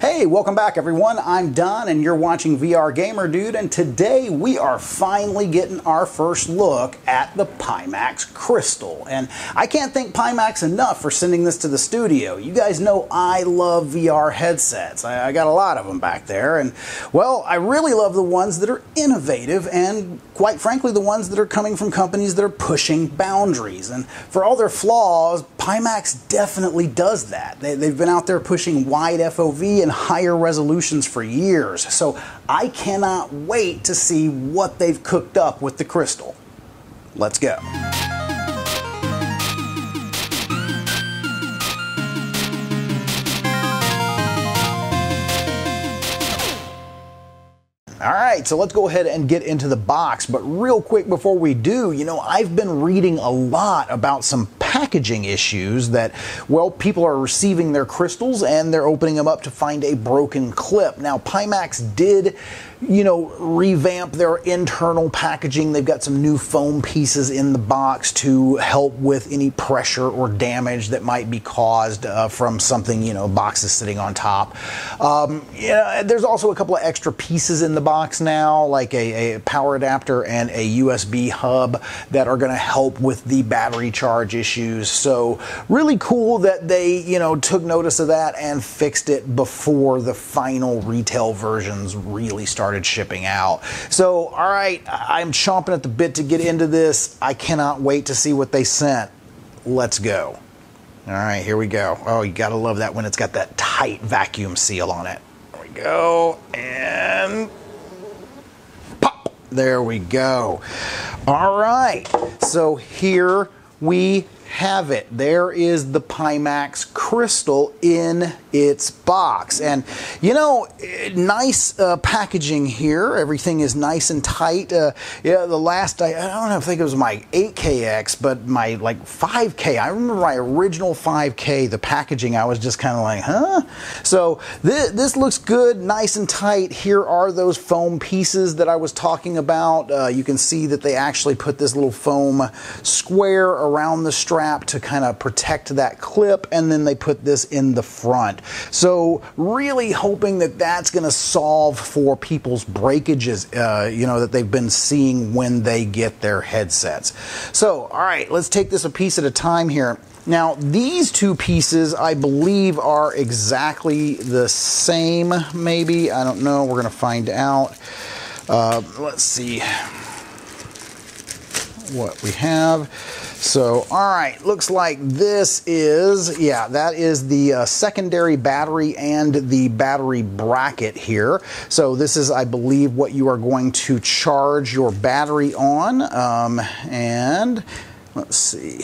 Hey, welcome back everyone. I'm Don and you're watching VR Gamer Dude and today we are finally getting our first look at the Pimax Crystal. And I can't thank Pimax enough for sending this to the studio. You guys know I love VR headsets. I, I got a lot of them back there and well, I really love the ones that are innovative and quite frankly the ones that are coming from companies that are pushing boundaries. And for all their flaws, Pimax definitely does that. They, they've been out there pushing wide FOV and higher resolutions for years. So I cannot wait to see what they've cooked up with the crystal. Let's go. All right, so let's go ahead and get into the box. But real quick before we do, you know, I've been reading a lot about some packaging issues that, well, people are receiving their crystals and they're opening them up to find a broken clip. Now, Pimax did you know, revamp their internal packaging. They've got some new foam pieces in the box to help with any pressure or damage that might be caused uh, from something, you know, boxes sitting on top. Um, yeah, there's also a couple of extra pieces in the box now, like a, a power adapter and a USB hub that are going to help with the battery charge issues. So, really cool that they, you know, took notice of that and fixed it before the final retail versions really started started shipping out. So, all right, I'm chomping at the bit to get into this. I cannot wait to see what they sent. Let's go. All right, here we go. Oh, you gotta love that when it's got that tight vacuum seal on it. There we go. And pop. There we go. All right. So here we have it. There is the Pimax crystal in its box. And you know, nice uh, packaging here. Everything is nice and tight. Uh, yeah, the last, I, I don't know if I think it was my 8KX, but my like 5K. I remember my original 5K, the packaging, I was just kind of like, huh? So th this looks good, nice and tight. Here are those foam pieces that I was talking about. Uh, you can see that they actually put this little foam square around the strap to kind of protect that clip, and then they put this in the front. So really hoping that that's going to solve for people's breakages, uh, you know, that they've been seeing when they get their headsets. So, all right, let's take this a piece at a time here. Now, these two pieces, I believe, are exactly the same, maybe. I don't know. We're going to find out. Uh, let's see what we have. So, all right, looks like this is, yeah, that is the uh, secondary battery and the battery bracket here. So this is, I believe, what you are going to charge your battery on. Um, and let's see.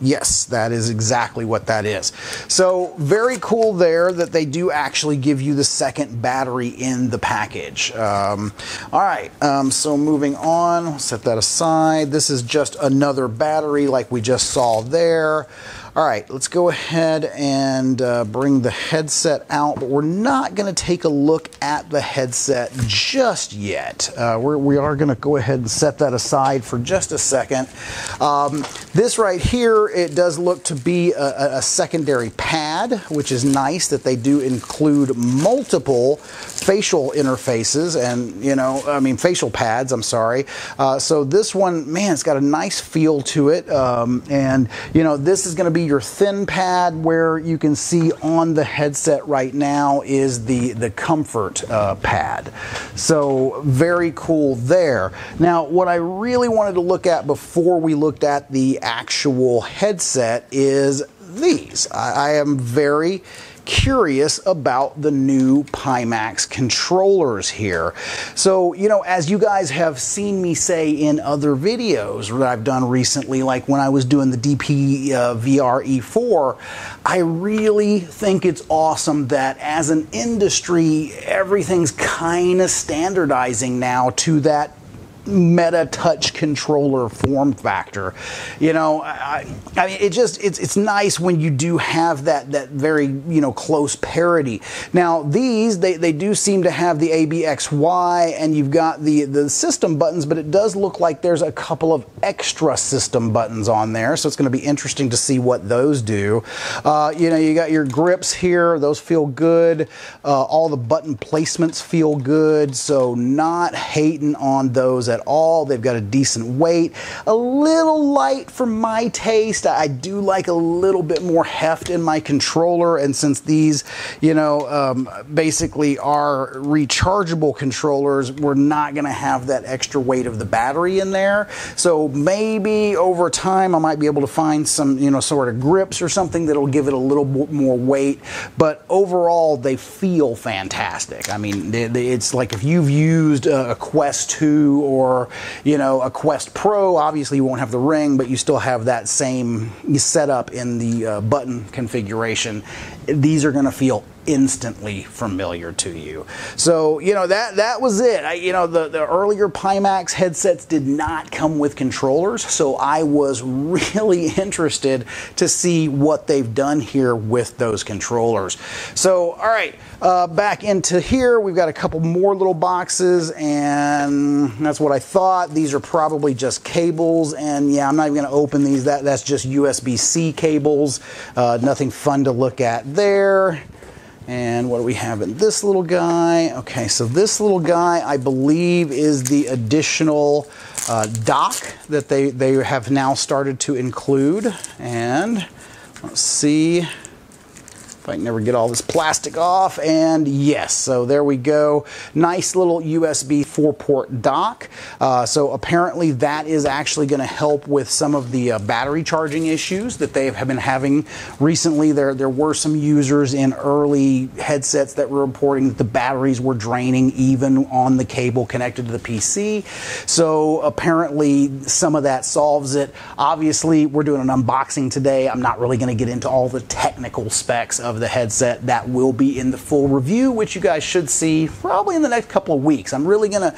Yes, that is exactly what that is. So very cool there that they do actually give you the second battery in the package. Um, all right, um, so moving on, set that aside. This is just another battery like we just saw there. All right, let's go ahead and uh, bring the headset out, but we're not going to take a look at the headset just yet. Uh, we're, we are going to go ahead and set that aside for just a second. Um, this right here, it does look to be a, a secondary pad, which is nice that they do include multiple facial interfaces and, you know, I mean, facial pads, I'm sorry. Uh, so this one, man, it's got a nice feel to it. Um, and, you know, this is going to be your thin pad where you can see on the headset right now is the, the comfort uh, pad. So very cool there. Now, what I really wanted to look at before we looked at the actual headset is these. I, I am very curious about the new Pimax controllers here. So, you know, as you guys have seen me say in other videos that I've done recently, like when I was doing the DP uh, VR E4, I really think it's awesome that as an industry, everything's kind of standardizing now to that meta touch controller form factor. You know, I, I, mean, it just it's it's nice when you do have that that very you know close parity. Now these they, they do seem to have the ABXY and you've got the the system buttons, but it does look like there's a couple of extra system buttons on there, so it's going to be interesting to see what those do. Uh, you know, you got your grips here; those feel good. Uh, all the button placements feel good, so not hating on those at all. They've got a decent weight, a little light for my taste. I do like a little bit more heft in my controller, and since these, you know, um, basically are rechargeable controllers, we're not going to have that extra weight of the battery in there. So maybe over time I might be able to find some, you know, sort of grips or something that'll give it a little bit more weight. But overall, they feel fantastic. I mean, it's like if you've used a Quest 2 or or you know a Quest Pro. Obviously, you won't have the ring, but you still have that same setup in the uh, button configuration. These are going to feel instantly familiar to you. So, you know, that that was it. I, you know, the, the earlier Pimax headsets did not come with controllers, so I was really interested to see what they've done here with those controllers. So, all right, uh, back into here, we've got a couple more little boxes, and that's what I thought. These are probably just cables, and yeah, I'm not even going to open these. That That's just USB-C cables. Uh, nothing fun to look at there. And what do we have in this little guy? Okay, so this little guy, I believe, is the additional uh, dock that they, they have now started to include. And let's see if I can never get all this plastic off. And yes, so there we go. Nice little USB 4 port dock. Uh, so apparently that is actually going to help with some of the uh, battery charging issues that they have been having recently. There, there were some users in early headsets that were reporting that the batteries were draining even on the cable connected to the PC. So apparently some of that solves it. Obviously, we're doing an unboxing today. I'm not really going to get into all the technical specs of of the headset. That will be in the full review, which you guys should see probably in the next couple of weeks. I'm really going to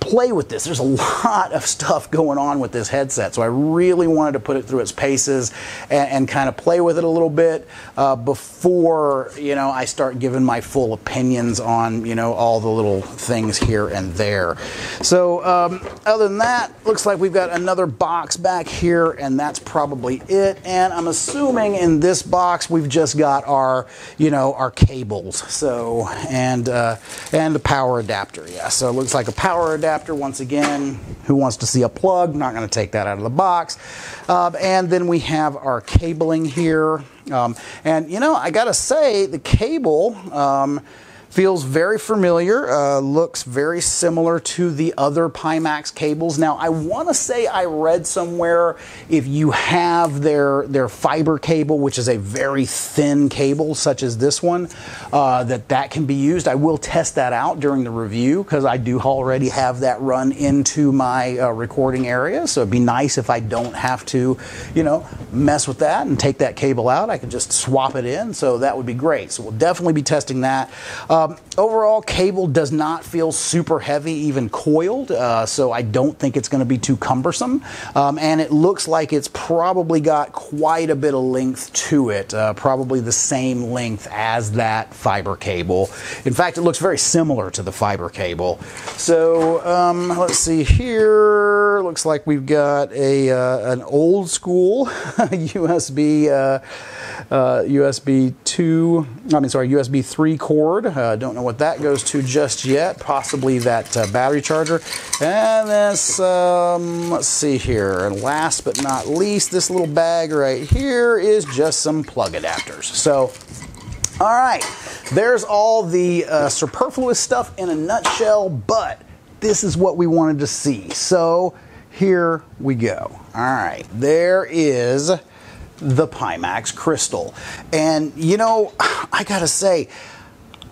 play with this. There's a lot of stuff going on with this headset, so I really wanted to put it through its paces and, and kind of play with it a little bit uh, before you know I start giving my full opinions on you know all the little things here and there. So um, other than that, looks like we've got another box back here, and that's probably it. And I'm assuming in this box we've just got our you know, our cables. So, and, uh, and the power adapter. Yeah, so it looks like a power adapter. Once again, who wants to see a plug? Not going to take that out of the box. Uh, and then we have our cabling here. Um, and, you know, I got to say, the cable, um, Feels very familiar, uh, looks very similar to the other Pimax cables. Now, I want to say I read somewhere if you have their, their fiber cable, which is a very thin cable, such as this one, uh, that that can be used. I will test that out during the review because I do already have that run into my uh, recording area. So it'd be nice if I don't have to, you know, mess with that and take that cable out. I can just swap it in. So that would be great. So we'll definitely be testing that. Um, overall, cable does not feel super heavy, even coiled, uh, so I don't think it's going to be too cumbersome. Um, and it looks like it's probably got quite a bit of length to it, uh, probably the same length as that fiber cable. In fact, it looks very similar to the fiber cable. So um, let's see here. Looks like we've got a uh, an old school USB. USB uh, 2, I mean, sorry, USB 3 cord. Uh, don't know what that goes to just yet. Possibly that uh, battery charger. And this, um, let's see here. And last but not least, this little bag right here is just some plug adapters. So, all right, there's all the uh, superfluous stuff in a nutshell, but this is what we wanted to see. So, here we go. All right, there is the Pimax Crystal. And you know, I gotta say,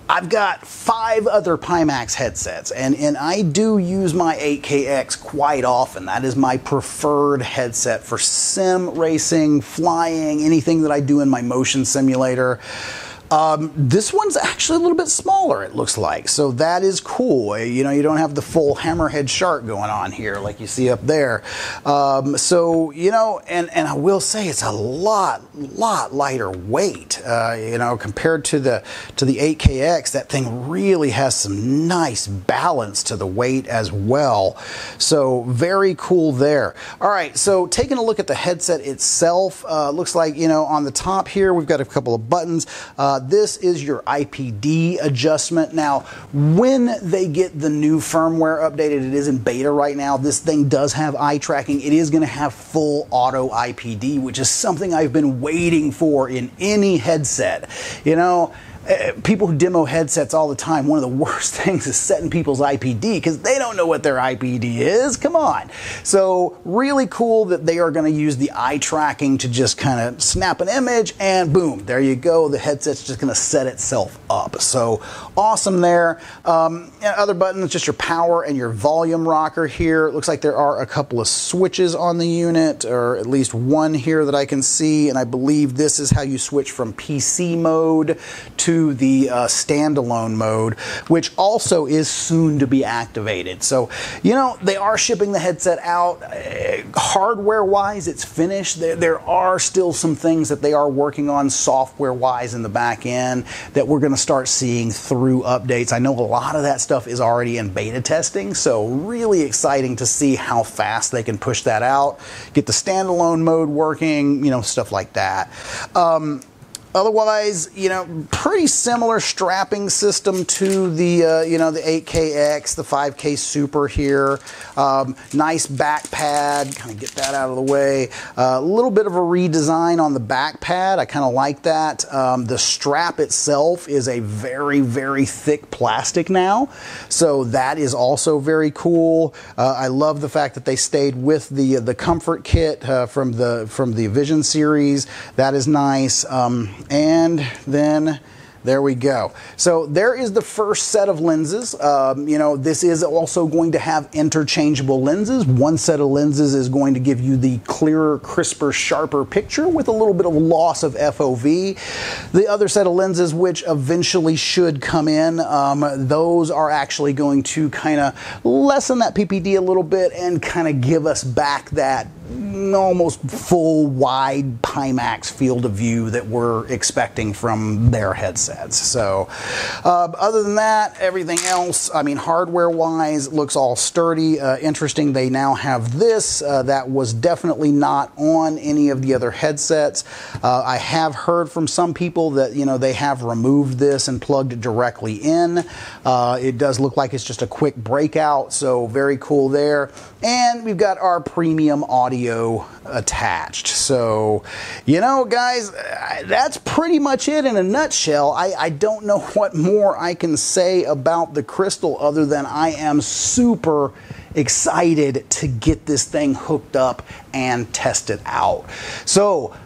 I've got five other Pimax headsets, and, and I do use my 8KX quite often. That is my preferred headset for sim racing, flying, anything that I do in my motion simulator. Um, this one's actually a little bit smaller, it looks like. So that is cool. You know, you don't have the full hammerhead shark going on here like you see up there. Um, so, you know, and, and I will say it's a lot, lot lighter weight. Uh, you know, compared to the to the 8KX, that thing really has some nice balance to the weight as well. So very cool there. All right, so taking a look at the headset itself, uh, looks like, you know, on the top here, we've got a couple of buttons. Uh, Uh, this is your IPD adjustment. Now, when they get the new firmware updated, it is in beta right now. This thing does have eye tracking. It is going to have full auto IPD, which is something I've been waiting for in any headset. You know, uh, people who demo headsets all the time, one of the worst things is setting people's IPD because they don't know what their IPD is. Come on. So, really cool that they are going to use the eye tracking to just kind of snap an image and boom, there you go. The headset's just going to set itself up. So, awesome there. Um, other buttons, just your power and your volume rocker here. It looks like there are a couple of switches on the unit, or at least one here that I can see, and I believe this is how you switch from PC mode to the uh, standalone mode, which also is soon to be activated. So, you know, they are shipping the headset out. Uh, hardware wise, it's finished. There, there are still some things that they are working on software wise in the back end that we're going to start seeing through updates. I know a lot of that stuff is already in beta testing, so really exciting to see how fast they can push that out, get the standalone mode working, you know, stuff like that. Um, Otherwise, you know, pretty similar strapping system to the, uh, you know, the 8KX, the 5K Super here. Um, nice back pad, kind of get that out of the way. A uh, little bit of a redesign on the back pad. I kind of like that. Um, the strap itself is a very, very thick plastic now. So that is also very cool. Uh, I love the fact that they stayed with the, the comfort kit uh, from, the, from the Vision series. That is nice. Um, and then there we go. So there is the first set of lenses. Um, you know, this is also going to have interchangeable lenses. One set of lenses is going to give you the clearer, crisper, sharper picture with a little bit of loss of FOV. The other set of lenses, which eventually should come in, um, those are actually going to kind of lessen that PPD a little bit and kind of give us back that almost full wide Pimax field of view that we're expecting from their So, uh, other than that, everything else, I mean, hardware wise, looks all sturdy. Uh, interesting, they now have this. Uh, that was definitely not on any of the other headsets. Uh, I have heard from some people that, you know, they have removed this and plugged it directly in. Uh, it does look like it's just a quick breakout, so very cool there. And we've got our premium audio attached. So, you know, guys, that's pretty much it in a nutshell. I, I don't know what more I can say about the Crystal other than I am super excited to get this thing hooked up and test it out. So,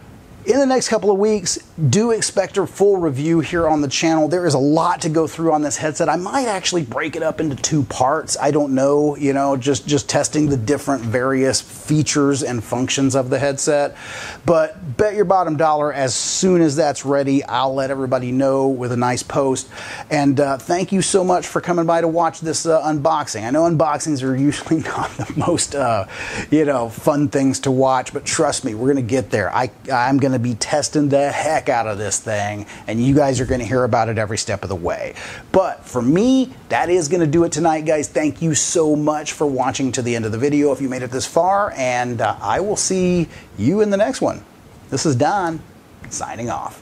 in the next couple of weeks, do expect a full review here on the channel. There is a lot to go through on this headset. I might actually break it up into two parts. I don't know, you know, just, just testing the different various features and functions of the headset. But bet your bottom dollar as soon as that's ready, I'll let everybody know with a nice post. And uh, thank you so much for coming by to watch this uh, unboxing. I know unboxings are usually not the most, uh, you know, fun things to watch, but trust me, we're going to get there. I, I'm going going to be testing the heck out of this thing, and you guys are going to hear about it every step of the way. But for me, that is going to do it tonight, guys. Thank you so much for watching to the end of the video if you made it this far, and uh, I will see you in the next one. This is Don, signing off.